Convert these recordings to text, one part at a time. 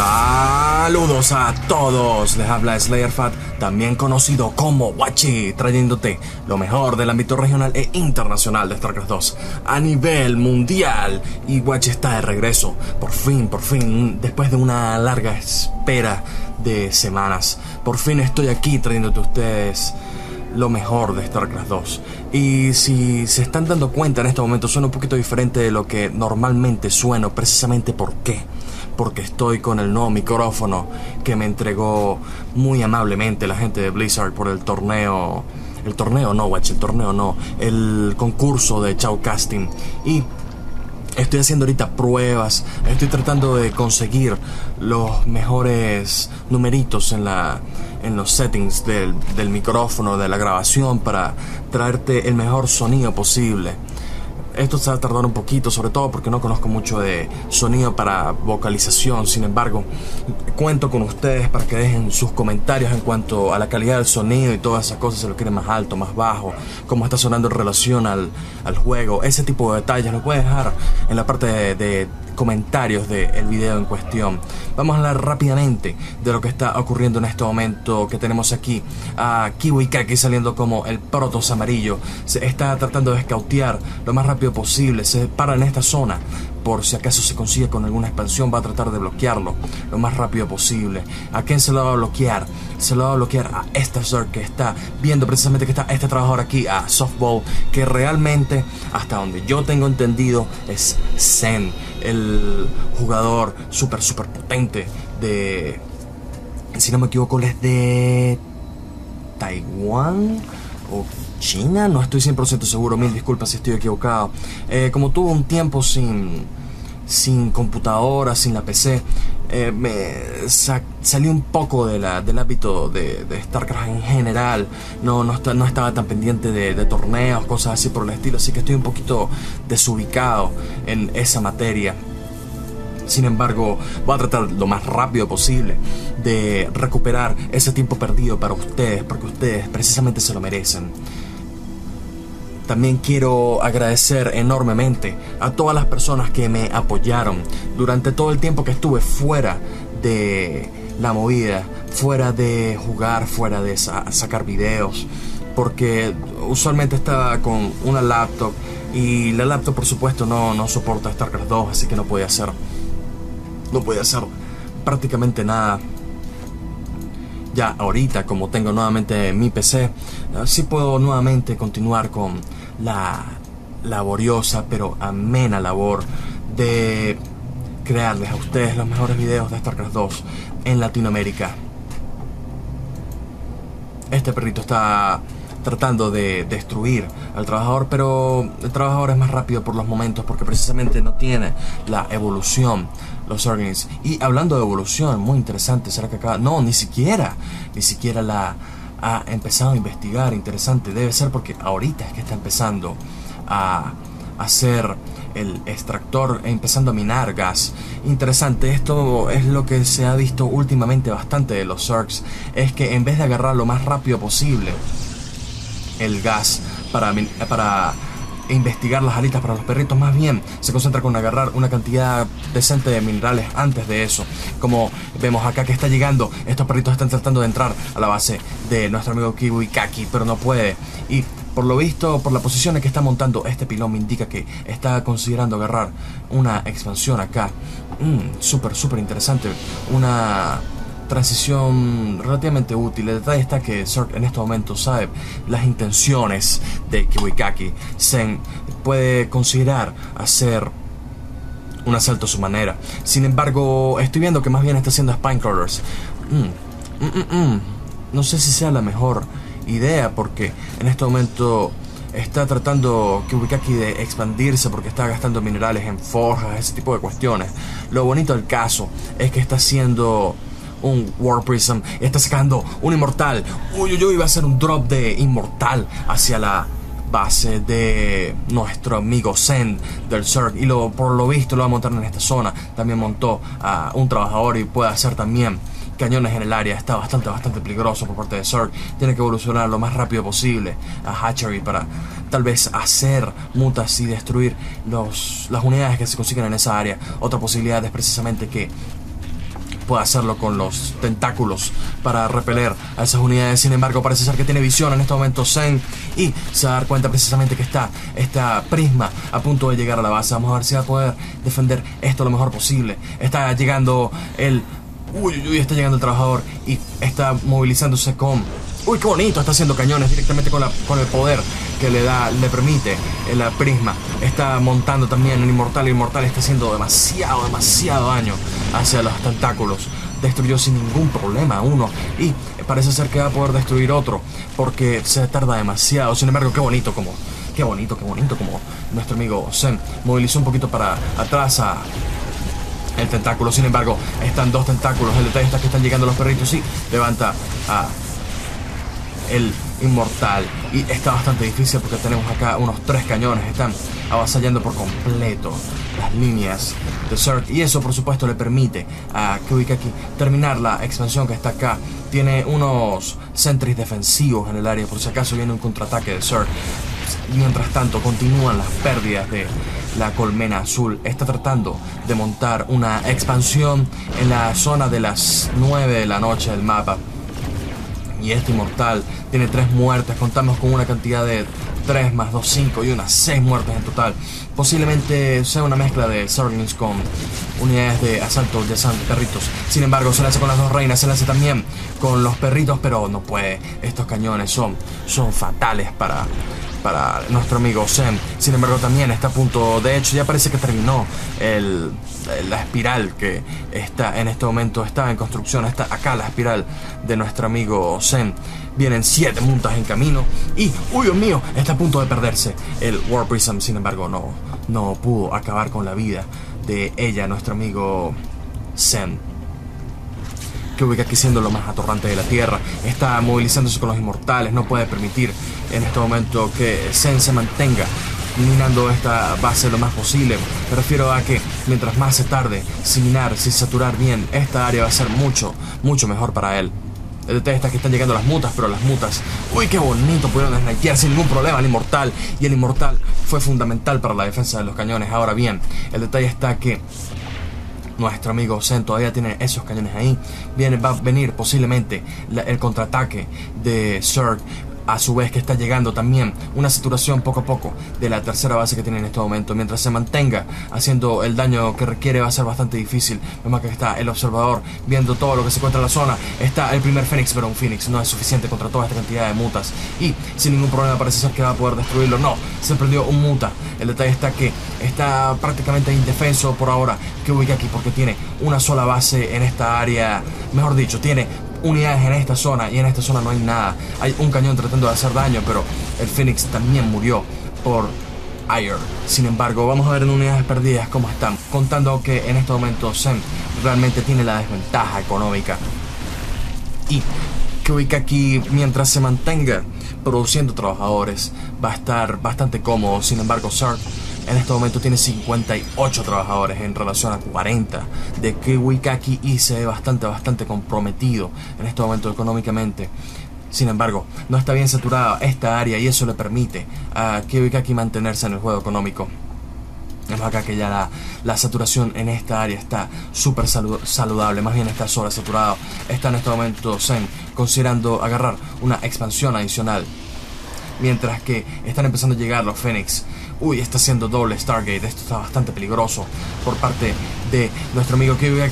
Saludos a todos, les habla Slayerfat, también conocido como Wachi, trayéndote lo mejor del ámbito regional e internacional de StarCraft 2 a nivel mundial. Y Wachi está de regreso, por fin, por fin, después de una larga espera de semanas, por fin estoy aquí trayéndote a ustedes lo mejor de StarCraft 2. Y si se están dando cuenta en este momento, suena un poquito diferente de lo que normalmente sueno, precisamente por qué. Porque estoy con el nuevo micrófono que me entregó muy amablemente la gente de Blizzard por el torneo. El torneo no, watch, el torneo no. El concurso de Casting Y Estoy haciendo ahorita pruebas, estoy tratando de conseguir los mejores numeritos en, la, en los settings del, del micrófono, de la grabación, para traerte el mejor sonido posible. Esto se va a tardar un poquito, sobre todo porque no conozco mucho de sonido para vocalización. Sin embargo, cuento con ustedes para que dejen sus comentarios en cuanto a la calidad del sonido y todas esas cosas. Se lo quiere más alto, más bajo, cómo está sonando en relación al, al juego. Ese tipo de detalles lo puedes dejar en la parte de comentarios del video en cuestión. Vamos a hablar rápidamente de lo que está ocurriendo en este momento que tenemos aquí a Kiwi Kaki saliendo como el Protos amarillo. Se está tratando de escautear lo más rápido posible. Se para en esta zona por si acaso se consigue con alguna expansión, va a tratar de bloquearlo lo más rápido posible. ¿A quién se lo va a bloquear? Se lo va a bloquear a esta Zerg que está viendo precisamente que está este trabajador aquí, a Softball, que realmente, hasta donde yo tengo entendido, es Zen, el jugador súper, súper potente de. Si no me equivoco, es de. Taiwán o China, no estoy 100% seguro, mil disculpas si estoy equivocado. Eh, como tuvo un tiempo sin, sin computadora, sin la PC, eh, me salí un poco de la, del hábito de, de, StarCraft en general. No, no, no estaba tan pendiente de, de, torneos, cosas así por el estilo, así que estoy un poquito desubicado en esa materia. Sin embargo, voy a tratar lo más rápido posible de recuperar ese tiempo perdido para ustedes, porque ustedes precisamente se lo merecen. También quiero agradecer enormemente a todas las personas que me apoyaron durante todo el tiempo que estuve fuera de la movida, fuera de jugar, fuera de sacar videos, porque usualmente estaba con una laptop y la laptop por supuesto no, no soporta StarCraft 2, así que no podía hacer, no podía hacer prácticamente nada ya ahorita como tengo nuevamente mi PC, sí puedo nuevamente continuar con la laboriosa pero amena labor de crearles a ustedes los mejores videos de StarCraft 2 en Latinoamérica. Este perrito está tratando de destruir al trabajador, pero el trabajador es más rápido por los momentos porque precisamente no tiene la evolución, los Organs. Y hablando de evolución, muy interesante, ¿será que acá? No, ni siquiera, ni siquiera la ha empezado a investigar, interesante, debe ser porque ahorita es que está empezando a hacer el extractor, empezando a minar gas. Interesante, esto es lo que se ha visto últimamente bastante de los Zergs, es que en vez de agarrar lo más rápido posible el gas para, para investigar las alitas para los perritos, más bien se concentra con agarrar una cantidad decente de minerales antes de eso. Como vemos acá que está llegando, estos perritos están tratando de entrar a la base de nuestro amigo Kiwi Kaki, pero no puede. Y por lo visto, por la posición en que está montando este pilón, me indica que está considerando agarrar una expansión acá. Mmm, súper, súper interesante. Una transición relativamente útil. El detalle está que Zork en este momento sabe las intenciones de Kiwikaki. Zen puede considerar hacer un asalto a su manera. Sin embargo, estoy viendo que más bien está haciendo Spinecrawlers. Mm, mm, mm, no sé si sea la mejor idea porque en este momento está tratando Kiwikaki de expandirse porque está gastando minerales en forjas, ese tipo de cuestiones. Lo bonito del caso es que está haciendo un War Prism. Está sacando un inmortal. Uy, uy, uy, va a ser un drop de inmortal hacia la base de nuestro amigo Zen del Zerg. Y lo, por lo visto lo va a montar en esta zona. También montó a un trabajador y puede hacer también cañones en el área. Está bastante bastante peligroso por parte de Zerg. Tiene que evolucionar lo más rápido posible a Hatchery para tal vez hacer mutas y destruir los, las unidades que se consiguen en esa área. Otra posibilidad es precisamente que puede hacerlo con los tentáculos para repeler a esas unidades. Sin embargo, parece ser que tiene visión en este momento Zen y se va a dar cuenta precisamente que está esta prisma a punto de llegar a la base. Vamos a ver si va a poder defender esto lo mejor posible. Está llegando el... Uy, uy, está llegando el trabajador y está movilizándose con Uy, qué bonito, está haciendo cañones directamente con, la, con el poder que le da, le permite el prisma. Está montando también el inmortal. El inmortal está haciendo demasiado, demasiado daño hacia los tentáculos. Destruyó sin ningún problema uno y parece ser que va a poder destruir otro porque se tarda demasiado. Sin embargo, qué bonito como, qué bonito, qué bonito como nuestro amigo Zen movilizó un poquito para atrás a el tentáculo. Sin embargo, están dos tentáculos. El detalle está que están llegando los perritos y levanta a el inmortal. Y está bastante difícil porque tenemos acá unos tres cañones. Están avasallando por completo las líneas de Zerg. Y eso por supuesto le permite a Kubikaki terminar la expansión que está acá. Tiene unos sentries defensivos en el área por si acaso viene un contraataque de Zerg. Mientras tanto continúan las pérdidas de la colmena azul. Está tratando de montar una expansión en la zona de las 9 de la noche del mapa y este inmortal tiene tres muertes. Contamos con una cantidad de 3 más 2, 5 y unas 6 muertes en total. Posiblemente sea una mezcla de Zerglings con unidades de asalto de perritos. Sin embargo, se lanza con las dos reinas, se lanza también con los perritos, pero no puede. Estos cañones son, son fatales para, para nuestro amigo Sem. Sin embargo, también está a punto, de hecho, ya parece que terminó la espiral que está en este momento, está en construcción, está acá la espiral de nuestro amigo Sem. Vienen siete muntas en camino y, uy Dios mío, está a punto de perderse. El War Prism, sin embargo, no, no pudo acabar con la vida de ella, nuestro amigo Sem que ubica aquí siendo lo más atorrante de la Tierra. Está movilizándose con los inmortales, no puede permitir en este momento que Zen se mantenga minando esta base lo más posible. Me refiero a que mientras más se tarde sin minar, sin saturar bien, esta área va a ser mucho, mucho mejor para él. Está que están llegando las mutas, pero las mutas, uy, qué bonito, pudieron snipear sin ningún problema al inmortal. Y el inmortal fue fundamental para la defensa de los cañones. Ahora bien, el detalle está que nuestro amigo Zen todavía tiene esos cañones ahí. Viene, va a venir posiblemente el contraataque de Zerg a su vez que está llegando también una saturación poco a poco de la tercera base que tiene en este momento. Mientras se mantenga haciendo el daño que requiere va a ser bastante difícil. Vemos que está el observador viendo todo lo que se encuentra en la zona. Está el primer Fénix, pero un Fénix no es suficiente contra toda esta cantidad de mutas. Y sin ningún problema parece ser que va a poder destruirlo. No, se prendió un muta. El detalle está que está prácticamente indefenso por ahora que ubica aquí porque tiene una sola base en esta área. Mejor dicho, tiene unidades en esta zona y en esta zona no hay nada. Hay un cañón tratando de hacer daño, pero el Phoenix también murió por Ayer. Sin embargo, vamos a ver en unidades perdidas cómo están, contando que en este momento Sem realmente tiene la desventaja económica. Y que ubica aquí mientras se mantenga produciendo trabajadores va a estar bastante cómodo. Sin embargo, Sir en este momento tiene 58 trabajadores en relación a 40 de Kiwikaki y se ve bastante, bastante comprometido en este momento económicamente. Sin embargo, no está bien saturada esta área y eso le permite a Kiwikaki mantenerse en el juego económico. Vemos acá que ya la, saturación en esta área está súper saludable, más bien está saturado. Está en este momento Zen considerando agarrar una expansión adicional. Mientras que están empezando a llegar los Fénix Uy, está haciendo doble Stargate. Esto está bastante peligroso por parte de nuestro amigo Kiwi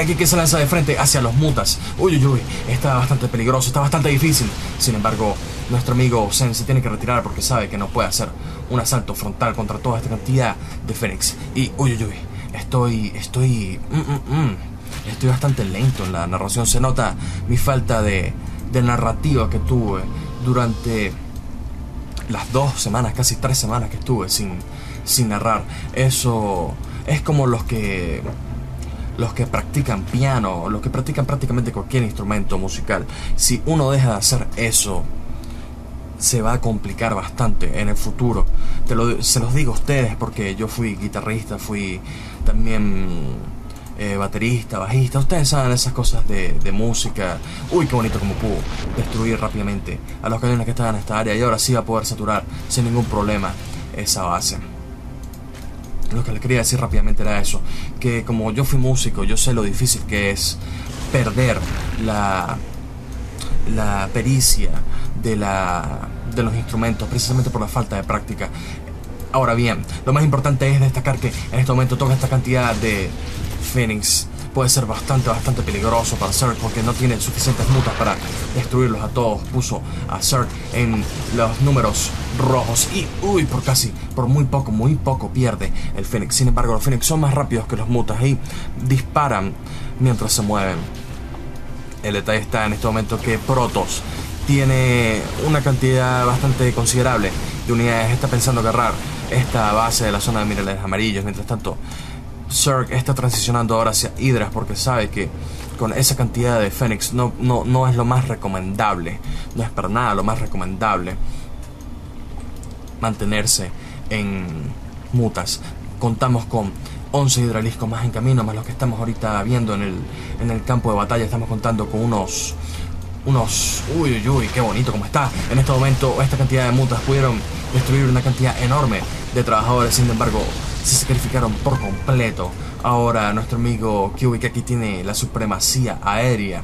aquí que se lanza de frente hacia los mutas. Uy, uy, uy. Está bastante peligroso, está bastante difícil. Sin embargo, nuestro amigo Zen se tiene que retirar porque sabe que no puede hacer un asalto frontal contra toda esta cantidad de Fénix. Y, uy, uy, uy. Estoy, estoy... Mm, mm, mm. Estoy bastante lento en la narración. Se nota mi falta de, de narrativa que tuve durante las dos semanas, casi tres semanas que estuve sin, sin narrar. Eso es como los que los que practican piano, los que practican prácticamente cualquier instrumento musical. Si uno deja de hacer eso, se va a complicar bastante en el futuro. Te lo, se los digo a ustedes porque yo fui guitarrista, fui también eh, baterista, bajista, ustedes saben esas cosas de, música. Uy, qué bonito como pudo destruir rápidamente a los cañones que estaban en esta área y ahora sí va a poder saturar sin ningún problema esa base. lo que le quería decir rápidamente era eso, que como yo fui músico, yo sé lo difícil que es perder la, la pericia de, la, de los instrumentos, precisamente por la falta de práctica. Ahora bien, lo más importante es destacar que en este momento toda esta cantidad de Phoenix puede ser bastante, bastante peligroso para Zerg porque no tiene suficientes mutas para destruirlos a todos. Puso a Zerg en los números rojos y, uy, por casi, por muy poco, muy poco pierde el Phoenix. Sin embargo, los Phoenix son más rápidos que los mutas y disparan mientras se mueven. El detalle está en este momento que Protoss tiene una cantidad bastante considerable de unidades. Está pensando agarrar esta base de la zona de minerales amarillos. Mientras tanto, Zerg está transicionando ahora hacia Hydras porque sabe que con esa cantidad de Fénix no, no, no es lo más recomendable. No es para nada lo más recomendable mantenerse en mutas. Contamos con 11 hidraliscos más en camino, más los que estamos ahorita viendo en el, en el campo de batalla. Estamos contando con unos unos... Uy, uy, uy, qué bonito como está. En este momento esta cantidad de mutas pudieron destruir una cantidad enorme de trabajadores. Sin embargo, se sacrificaron por completo. Ahora nuestro amigo aquí tiene la supremacía aérea.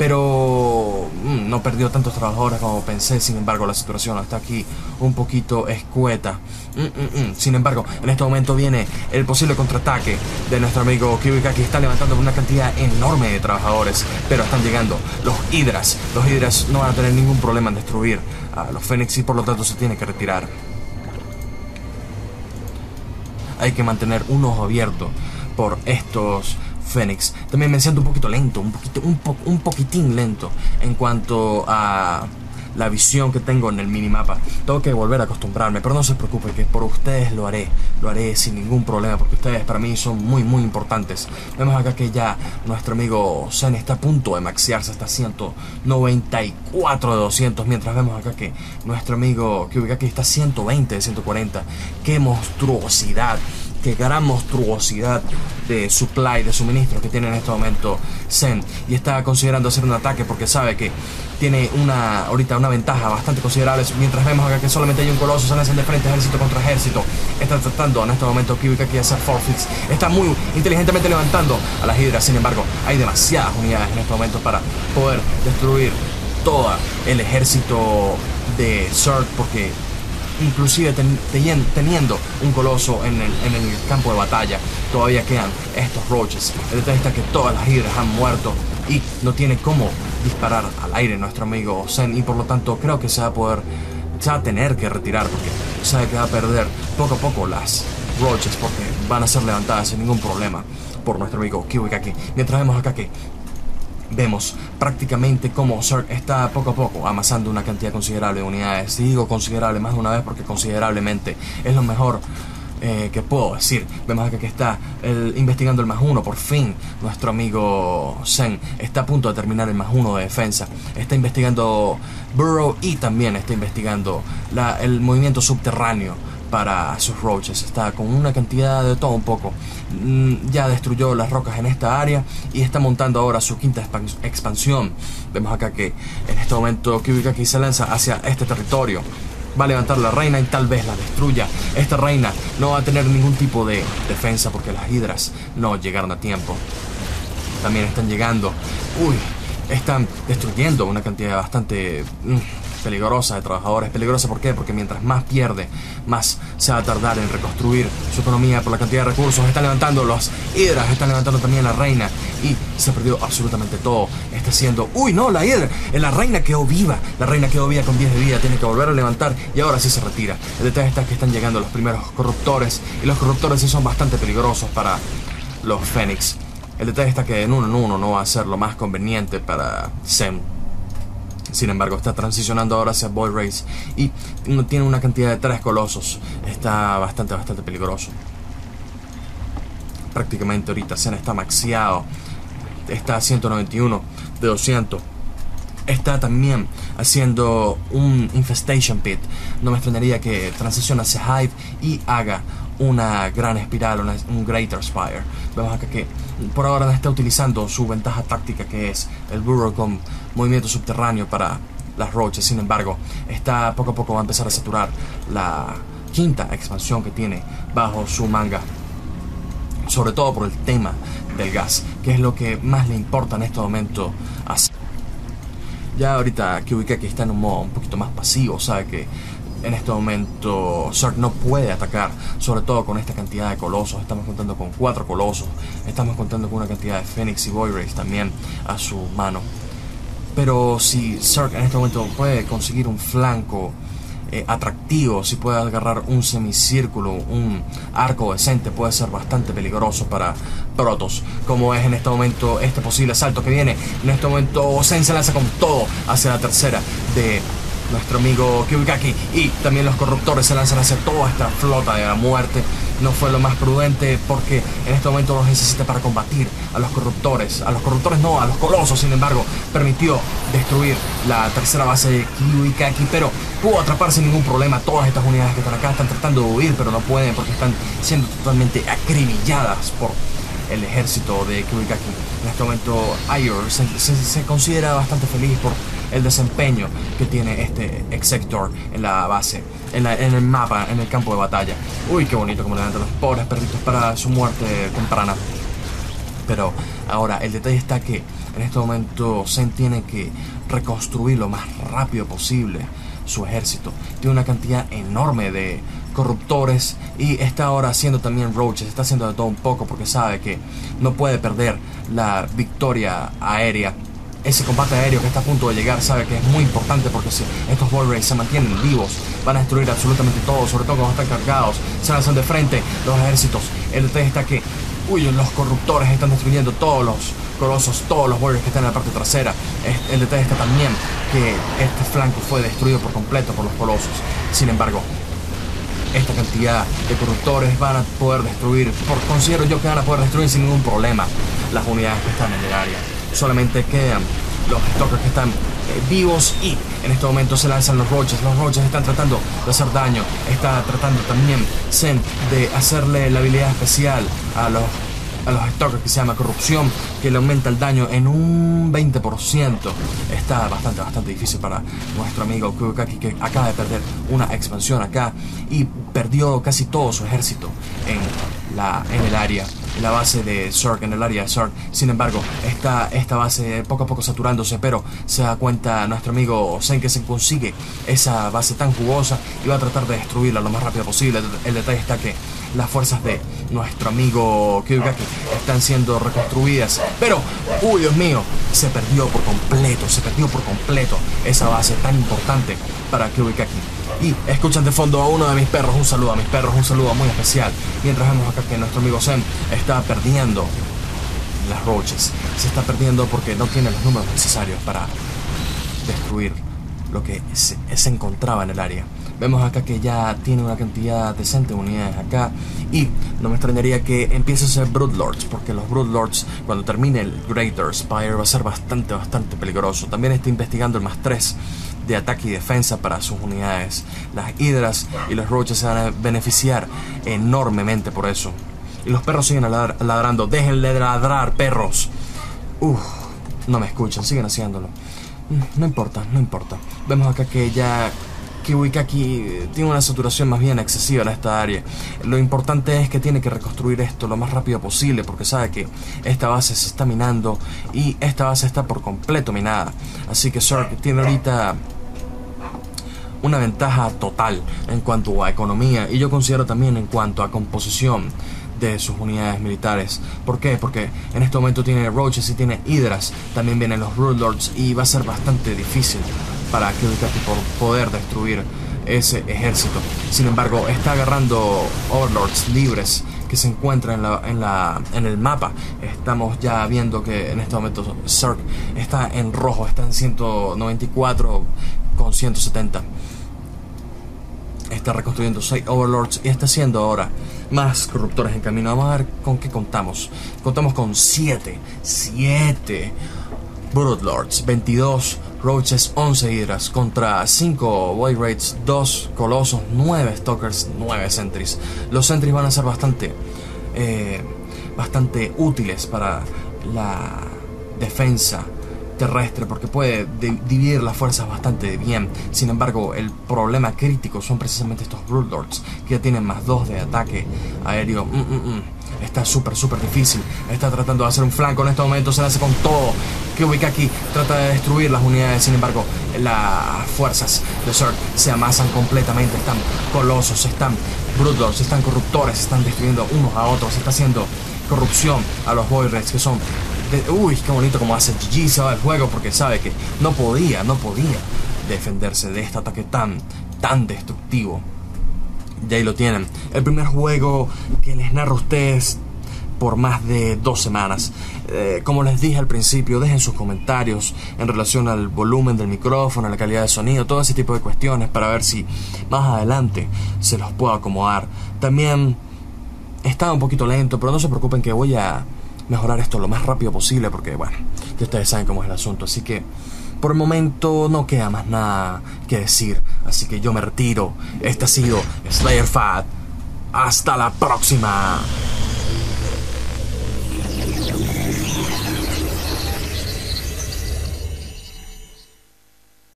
Pero mm, no perdió tantos trabajadores como pensé. Sin embargo, la situación está aquí un poquito escueta. Mm, mm, Sin embargo, en este momento viene el posible contraataque de nuestro amigo Kiwi que está levantando una cantidad enorme de trabajadores. Pero están llegando los Hydras. Los Hydras no van a tener ningún problema en destruir a los Fénix y por lo tanto se tiene que retirar hay que mantener un ojo abierto por estos Fénix. También me siento un poquito lento, un, poquito, un, un poquitín lento en cuanto a la visión que tengo en el minimapa. Tengo que volver a acostumbrarme, pero no se preocupe que por ustedes lo haré, lo haré sin ningún problema, porque ustedes para mí son muy muy importantes. Vemos acá que ya nuestro amigo Zen está a punto de maxiarse hasta 194 de 200, mientras vemos acá que nuestro amigo Kyubikaki está a 120 de 140. ¡Qué monstruosidad! qué gran monstruosidad de supply, de suministro que tiene en este momento Zen. Y está considerando hacer un ataque porque sabe que tiene una ahorita una ventaja bastante considerable. Mientras vemos acá que solamente hay un coloso, se hacen de frente ejército contra ejército. Está tratando en este momento Kibika aquí hacer forfeits. Está muy inteligentemente levantando a las hidras. Sin embargo, hay demasiadas unidades en este momento para poder destruir todo el ejército de Zerg porque inclusive teniendo un coloso en el, campo de batalla, todavía quedan estos roches. El detalle está que todas las hidras han muerto y no tiene cómo disparar al aire nuestro amigo Zen y por lo tanto creo que se va a poder, se va a tener que retirar porque sabe que va a perder poco a poco las roches porque van a ser levantadas sin ningún problema por nuestro amigo Kiwikaki. Mientras vemos acá que vemos prácticamente cómo Zerg está poco a poco amasando una cantidad considerable de unidades. digo considerable más de una vez porque considerablemente es lo mejor eh, que puedo decir. Vemos acá que está investigando el más uno, por fin. Nuestro amigo Zen está a punto de terminar el más uno de defensa. Está investigando Burrow y también está investigando el movimiento subterráneo para sus roaches. Está con una cantidad de todo un poco. Mm, ya destruyó las rocas en esta área y está montando ahora su quinta expansión. Vemos acá que en este momento Kibikaki se lanza hacia este territorio. Va a levantar la reina y tal vez la destruya. Esta reina no va a tener ningún tipo de defensa porque las hidras no llegaron a tiempo. También están llegando. Uy, están destruyendo una cantidad bastante... Mm, peligrosa de trabajadores. Peligrosa ¿por? Porque mientras más pierde, más se va a tardar en reconstruir su economía por la cantidad de recursos. Están levantando los hidras, están levantando también la reina y se perdió absolutamente todo. Está siendo, uy, no, la hidra, la reina quedó viva. La reina quedó viva con 10 de vida, tiene que volver a levantar y ahora sí se retira. El detalle está que están llegando los primeros corruptores y los corruptores sí son bastante peligrosos para los Fénix. El detalle está que en uno en uno no va a ser lo más conveniente para Sem sin embargo, está transicionando ahora hacia Boy Race y tiene una cantidad de tres colosos. Está bastante, bastante peligroso. Prácticamente ahorita Zen está maxiado. Está a 191 de 200 está también haciendo un Infestation Pit. No me extrañaría que transicione hacia Hive y haga una gran espiral, un Greater Spire. Vemos acá que por ahora está utilizando su ventaja táctica que es el Burrow con movimiento subterráneo para las roches. Sin embargo, está poco a poco va a empezar a saturar la quinta expansión que tiene bajo su manga. Sobre todo por el tema del gas, que es lo que más le importa en este momento hacer. Ya ahorita que ubica que está en un modo un poquito más pasivo, sabe que en este momento Zerg no puede atacar, sobre todo con esta cantidad de colosos. Estamos contando con cuatro colosos, estamos contando con una cantidad de Phoenix y Boyrace también a su mano. Pero si Zerg en este momento puede conseguir un flanco eh, atractivo, si puede agarrar un semicírculo, un arco decente, puede ser bastante peligroso para Protoss. Como es en este momento este posible asalto que viene. En este momento Zen se lanza con todo hacia la tercera de nuestro amigo Kyubikaki y también los corruptores se lanzan hacia toda esta flota de la muerte. No fue lo más prudente porque en este momento los necesita para combatir a los corruptores. A los corruptores no, a los colosos, sin embargo, permitió destruir la tercera base de Kyubikaki, pero pudo atrapar sin ningún problema todas estas unidades que están acá. Están tratando de huir, pero no pueden porque están siendo totalmente acribilladas por el ejército de Kyubikaki. En este momento, Ayer se considera bastante feliz por el desempeño que tiene este Exector en la base, en, el mapa, en el campo de batalla. Uy, qué bonito como levantan los pobres perritos para su muerte temprana. Pero ahora, el detalle está que en este momento Zen tiene que reconstruir lo más rápido posible su ejército. Tiene una cantidad enorme de corruptores y está ahora haciendo también roaches, está haciendo de todo un poco porque sabe que no puede perder la victoria aérea ese combate aéreo que está a punto de llegar sabe que es muy importante porque si estos Rays se mantienen vivos van a destruir absolutamente todo, sobre todo cuando están cargados, se lanzan de frente los ejércitos. El detalle está que, uy, los corruptores están destruyendo todos los colosos, todos los Warriors que están en la parte trasera. El detalle está también que este flanco fue destruido por completo por los colosos. Sin embargo, esta cantidad de corruptores van a poder destruir, por considero yo que van a poder destruir sin ningún problema las unidades que están en el área solamente quedan los Stalkers que están eh, vivos y en este momento se lanzan los Roaches. Los Roaches están tratando de hacer daño. Está tratando también Zen de hacerle la habilidad especial a los a los Stalkers que se llama corrupción, que le aumenta el daño en un 20%. Está bastante, bastante difícil para nuestro amigo Kukaki que acaba de perder una expansión acá y perdió casi todo su ejército en, la, en el área la base de Zerg, en el área de Zerg. Sin embargo, está esta base poco a poco saturándose, pero se da cuenta nuestro amigo Zen que se consigue esa base tan jugosa y va a tratar de destruirla lo más rápido posible. El detalle está que las fuerzas de nuestro amigo Kyugaki están siendo reconstruidas. Pero, uy Dios mío, se perdió por completo, se perdió por completo esa base tan importante para Kyugaki. Y escuchan de fondo a uno de mis perros, un saludo a mis perros, un saludo muy especial. Mientras vemos acá que nuestro amigo Zen está perdiendo las roaches. Se está perdiendo porque no tiene los números necesarios para destruir lo que se, encontraba en el área. Vemos acá que ya tiene una cantidad decente de unidades acá. Y no me extrañaría que empiece a ser Broodlords, porque los Broodlords, cuando termine el Greater Spire, va a ser bastante, bastante peligroso. También está investigando el más 3 de ataque y defensa para sus unidades. Las hidras y los roaches se van a beneficiar enormemente por eso. Y los perros siguen ladrando. Déjenle ladrar, perros. Uf, no me escuchan, siguen haciéndolo. No importa, no importa. Vemos acá que ya Kiwikaki tiene una saturación más bien excesiva en esta área. Lo importante es que tiene que reconstruir esto lo más rápido posible porque sabe que esta base se está minando y esta base está por completo minada. Así que Zerg tiene ahorita una ventaja total en cuanto a economía y yo considero también en cuanto a composición de sus unidades militares. ¿Por qué? Porque en este momento tiene Roaches y tiene Hydras, también vienen los Lords y va a ser bastante difícil para por poder destruir ese ejército. Sin embargo, está agarrando Overlords libres que se encuentran en, la, en, la, en el mapa. Estamos ya viendo que en este momento Zerg está en rojo, está en 194 con 170 está reconstruyendo 6 Overlords y está haciendo ahora más corruptores en camino. Vamos a ver con qué contamos. Contamos con 7, 7 Broodlords, 22 Roaches, 11 Hydras contra 5 Void Raids, 2 Colosos, 9 Stalkers, 9 Sentries. Los Sentries van a ser bastante, eh, bastante útiles para la defensa terrestre porque puede dividir las fuerzas bastante bien. Sin embargo, el problema crítico son precisamente estos Broodlords que ya tienen más 2 de ataque aéreo. Mm, mm, mm. Está súper, súper difícil. Está tratando de hacer un flanco en este momento. Se hace con todo. Que ubica aquí. Trata de destruir las unidades. Sin embargo, las fuerzas de Zerg se amasan completamente. Están colosos, están brutos, están corruptores. Están destruyendo unos a otros. Está haciendo corrupción a los Boyreds que son... uy, qué bonito como hace se va del juego porque sabe que no podía, no podía defenderse de este ataque tan, tan destructivo. Y ahí lo tienen. El primer juego que les narro a ustedes por más de dos semanas. Eh, como les dije al principio, dejen sus comentarios en relación al volumen del micrófono, la calidad de sonido, todo ese tipo de cuestiones para ver si más adelante se los puedo acomodar. También está un poquito lento, pero no se preocupen que voy a mejorar esto lo más rápido posible porque, bueno, ya ustedes saben cómo es el asunto. Así que por el momento no queda más nada que decir. Así que yo me retiro. Este ha sido Slayer Fat. Hasta la próxima.